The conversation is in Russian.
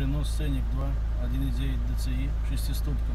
Renault Scenic 2, 1.9 DCI, шестиступка.